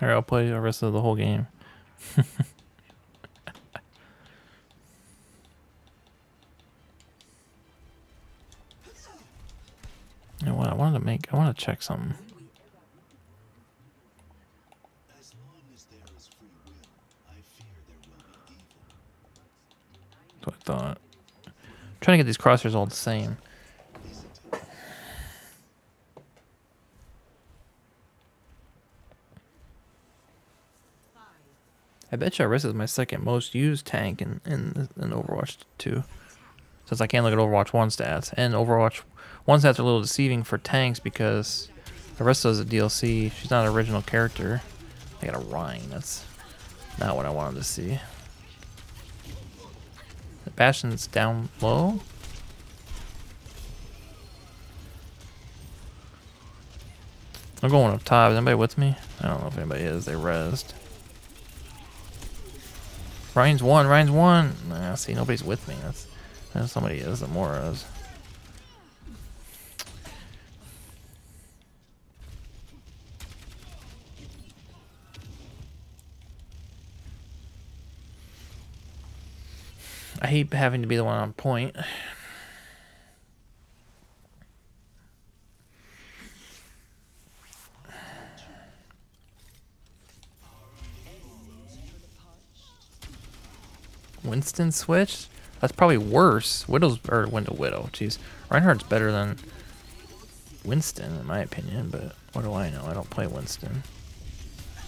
Alright, I'll play the rest of the whole game. you know what? I wanted to make. I want to check something. As long as there is free will, I fear there will be evil. That's what I thought. trying to get these crossers all the same. I bet you is my second most used tank in, in, in Overwatch 2. Since I can't look at Overwatch 1 stats. And Overwatch 1 stats are a little deceiving for tanks because Orisa is a DLC. She's not an original character. I got a Rein. That's not what I wanted to see. The Bastion's down low. I'm going up top. Is anybody with me? I don't know if anybody is. They rezzed. Ryan's one. Ryan's one. Nah, see, nobody's with me. That's, that's somebody is. The Amora's. I hate having to be the one on point. Winston switch? That's probably worse. Widow's or Window Widow. Jeez, Reinhardt's better than Winston in my opinion, but what do I know? I don't play Winston.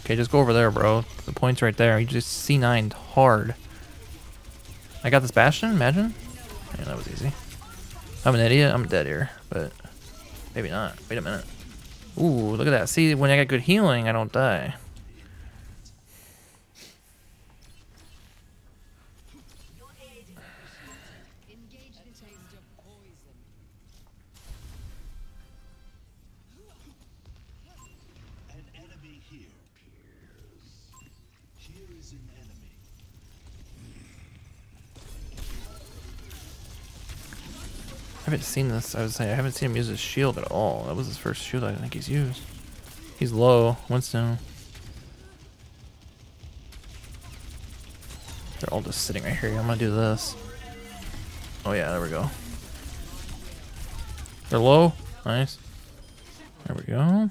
Okay, just go over there, bro. The point's right there. You just C9'd hard. I got this Bastion, imagine? Yeah, that was easy. I'm an idiot. I'm dead here, but maybe not. Wait a minute. Ooh, look at that. See, when I got good healing, I don't die. Haven't seen this. I was saying I haven't seen him use his shield at all. That was his first shield I think he's used. He's low. Winston. They're all just sitting right here. I'm gonna do this. Oh yeah, there we go. They're low. Nice. There we go.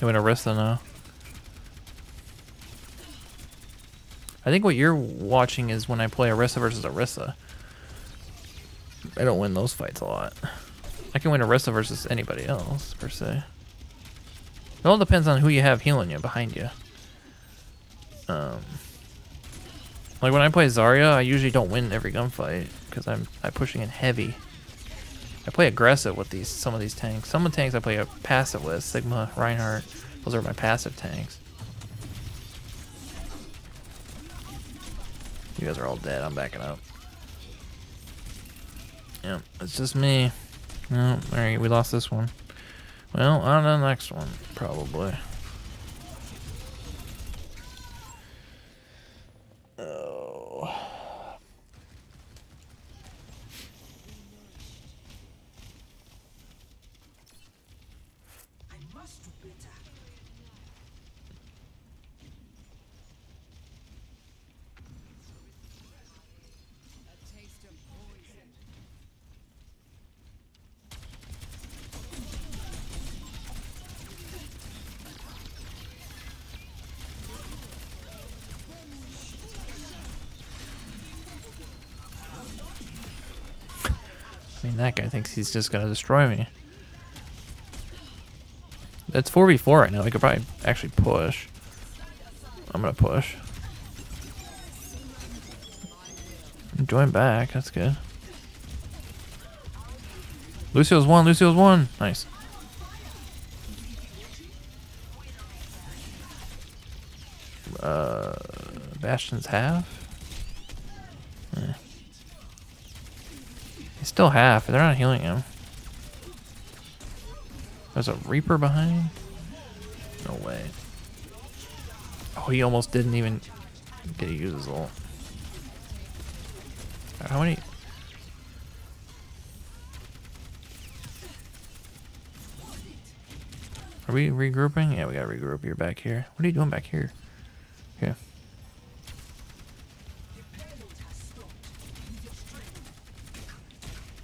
You win Orisa now. I think what you're watching is when I play Orisa versus Orisa. I don't win those fights a lot. I can win Orisa versus anybody else, per se. It all depends on who you have healing you behind you. Um, like when I play Zarya, I usually don't win every gunfight because I'm I'm pushing in heavy. I play aggressive with these some of these tanks. Some of the tanks I play a passive with Sigma, Reinhardt. Those are my passive tanks. You guys are all dead. I'm backing up. Yep, it's just me. No, alright, we lost this one. Well, on to the next one, probably. Mean, that guy thinks he's just gonna destroy me. It's 4v4 right now. We could probably actually push. I'm gonna push. Join back. That's good. Lucio's one. Lucio's one. Nice. Uh, Bastion's half. Still half. They're not healing him. There's a Reaper behind? No way. Oh, he almost didn't even get to use his ult. How many? Are we regrouping? Yeah, we gotta regroup. You're back here. What are you doing back here? Okay.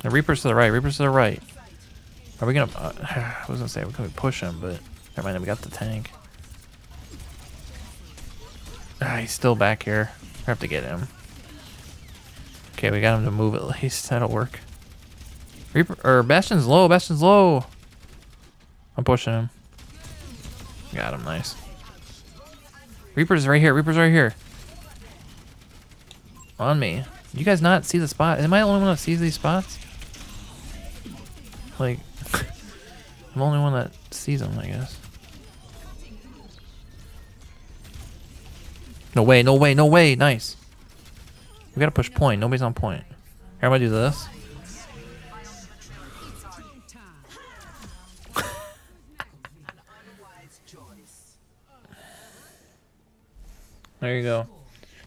The Reaper's to the right. Reaper's to the right. Are we gonna? Uh, I was gonna say we could push him, but never mind. We got the tank. Ah, he's still back here. We have to get him. Okay, we got him to move at least. That'll work. Reaper or Bastion's low. Bastion's low. I'm pushing him. Got him. Nice. Reaper's right here. Reaper's right here. On me. You guys not see the spot? Am I the only one that sees these spots? Like, I'm the only one that sees them, I guess. No way, no way, no way. Nice. We gotta push point. Nobody's on point. I'm gonna do this. There you go.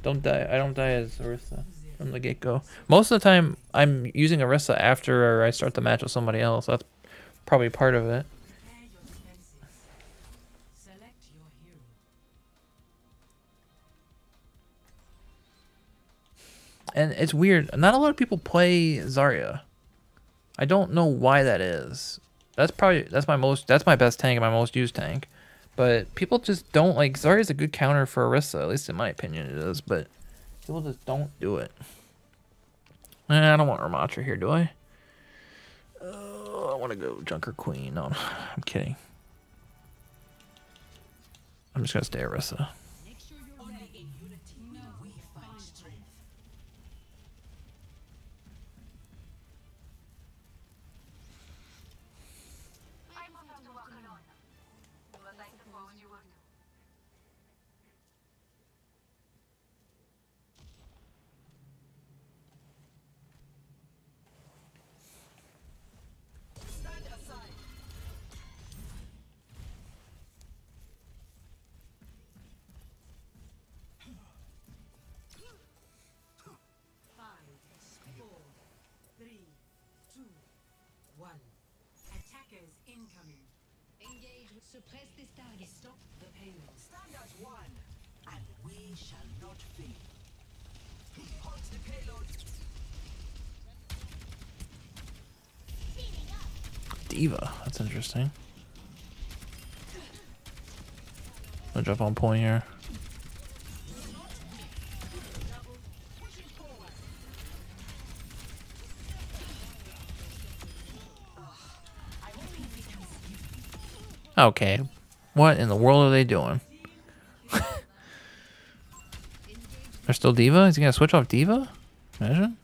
Don't die. I don't die as Orisa from the get go. Most of the time, I'm using Orisa after I start the match with somebody else. That's probably part of it. And it's weird. Not a lot of people play Zarya. I don't know why that is. That's probably that's my most that's my best tank and my most used tank. But people just don't like Zarya's a good counter for Orisa, at least in my opinion it is, but people just don't do it. Eh, I don't want Ramattra here, do I? Oh, I want to go Junker Queen. No, I'm kidding. I'm just gonna stay Orisa. Suppress this target. Stop the payload. Stand as one, and we shall not fail. Halt the payload. D.Va. That's interesting. I'll jump on point here. Okay. What in the world are they doing? They're still D.Va? Is he gonna switch off D.Va? Imagine.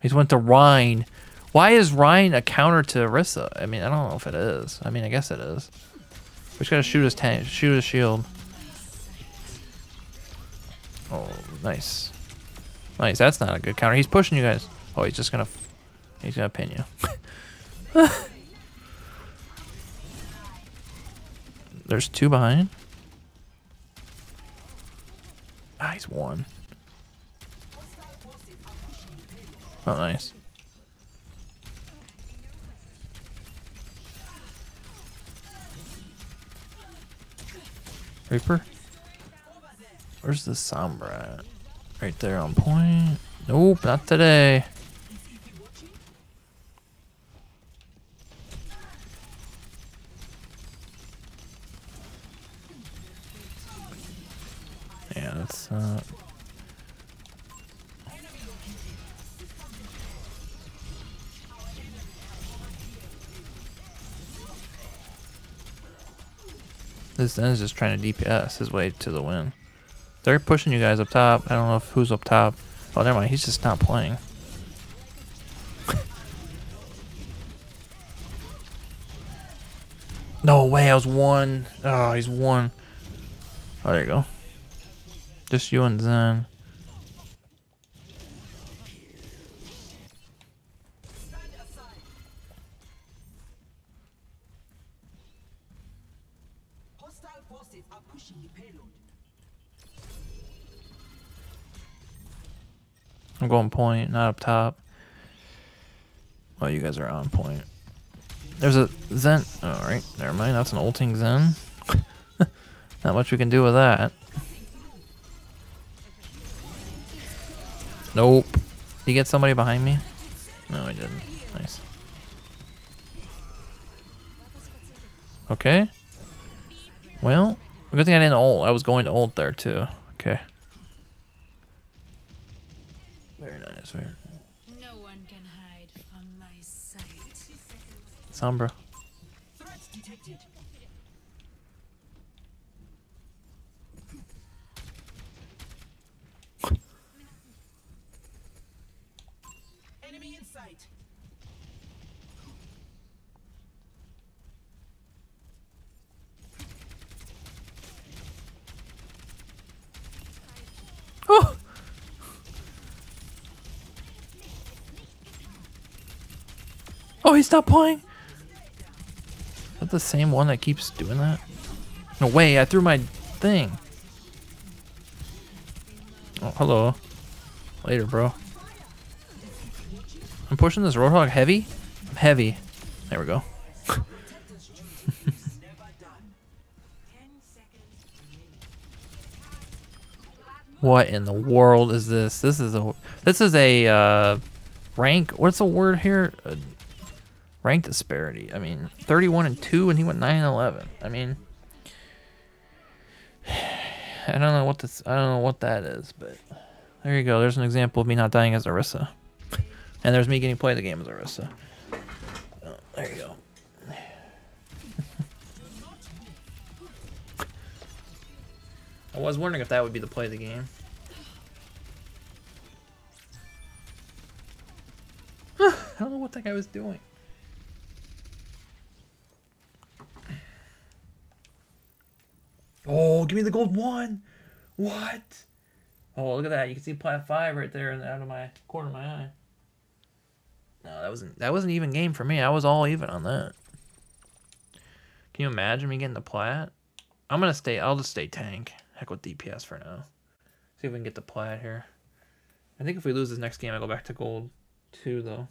He's went to Rein. Why is Rein a counter to Orisa? I mean, I don't know if it is. I mean, I guess it is. We just gotta shoot his tank, shoot his shield. Oh, nice. Nice, that's not a good counter. He's pushing you guys. Oh, he's just gonna, he's gonna pin you. There's two behind. Ah, he's one. Oh, nice. Reaper? Where's the Sombra at? Right there on point. Nope, not today. This Zen's just trying to DPS his way to the win. They're pushing you guys up top. I don't know if who's up top. Oh, never mind. He's just not playing. no way. I was one. Oh, he's one. Oh, there you go. Just you and Zen. I'm going point, not up top. Oh, you guys are on point. There's a Zen. Alright, never mind. That's an ulting Zen. not much we can do with that. Nope. Did you get somebody behind me? No, I didn't. Nice. Okay. Well, good thing I didn't ult. I was going to ult there too. Okay. Very nice. Very No one can hide from my sight. Sombra. Threats detected. Enemy in sight. Oh! Oh, he stopped playing. Is that the same one that keeps doing that? No way, I threw my thing. Oh, hello. Later, bro. I'm pushing this Roadhog heavy. I'm heavy. There we go. What in the world is this? This is a this is a uh, rank. What's the word here? Uh, rank disparity. I mean, 31 and 2 and he went 9 and 11. I mean I don't know what this I don't know what that is, but there you go. There's an example of me not dying as Orisa. And there's me getting played the game as Orisa. Oh, there you go. I was wondering if that would be the play of the game. I don't know what that guy was doing. Oh, give me the gold one. What? Oh, look at that. You can see plat five right there out of my corner of my eye. No, that wasn't that wasn't even game for me. I was all even on that. Can you imagine me getting the plat? I'm gonna stay. I'll just stay tank. Heck with DPS for now. See if we can get the plat here. I think if we lose this next game, I go back to gold two though.